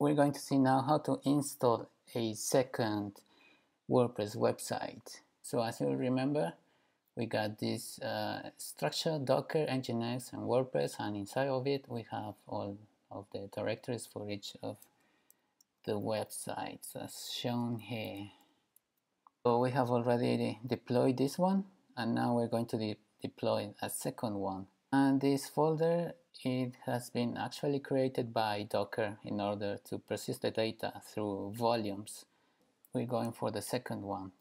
we're going to see now how to install a second WordPress website. So as you remember, we got this uh, structure, Docker, Nginx, and WordPress, and inside of it we have all of the directories for each of the websites as shown here. So we have already deployed this one, and now we're going to de deploy a second one. And this folder it has been actually created by Docker in order to persist the data through volumes. We're going for the second one.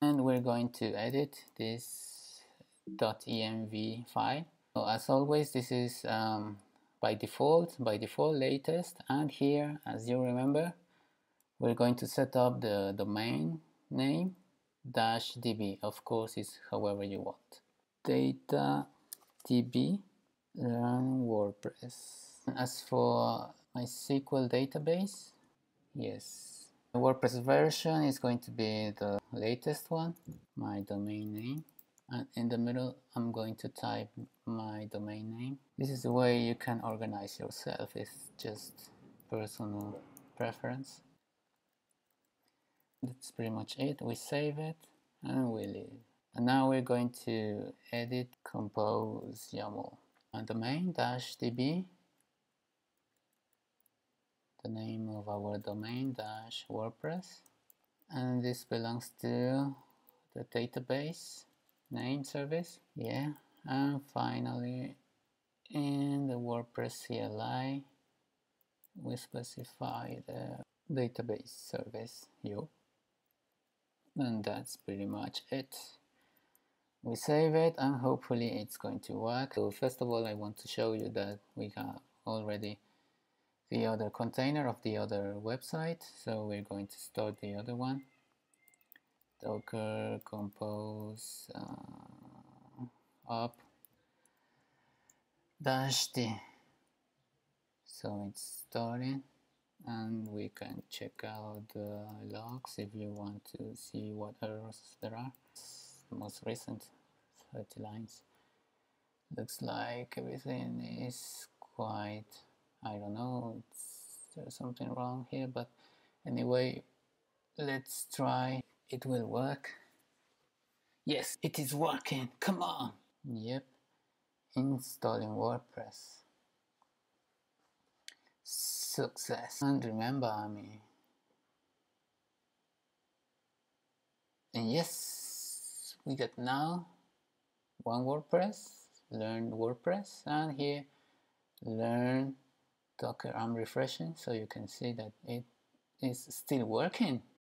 And we're going to edit this .env file. So as always, this is um, by default, by default latest. And here, as you remember, we're going to set up the domain name dash db. Of course, it's however you want. Data DB learn WordPress. As for MySQL database, yes, the WordPress version is going to be the latest one, my domain name. And in the middle, I'm going to type my domain name. This is the way you can organize yourself. It's just personal preference. That's pretty much it. We save it and we leave. And now we're going to edit compose YAML. And domain dash db, the name of our domain dash WordPress. And this belongs to the database name service. Yeah. And finally, in the WordPress CLI, we specify the database service you and that's pretty much it we save it and hopefully it's going to work. So first of all I want to show you that we have already the other container of the other website. So we're going to start the other one. Docker compose uh, up dash d. So it's starting and we can check out the logs if you want to see what errors there are most recent 30 lines looks like everything is quite I don't know there's something wrong here but anyway let's try. It will work. Yes it is working. Come on. Yep. Installing WordPress. Success. And remember me and yes we get now one WordPress, learn WordPress, and here learn Docker. I'm refreshing so you can see that it is still working.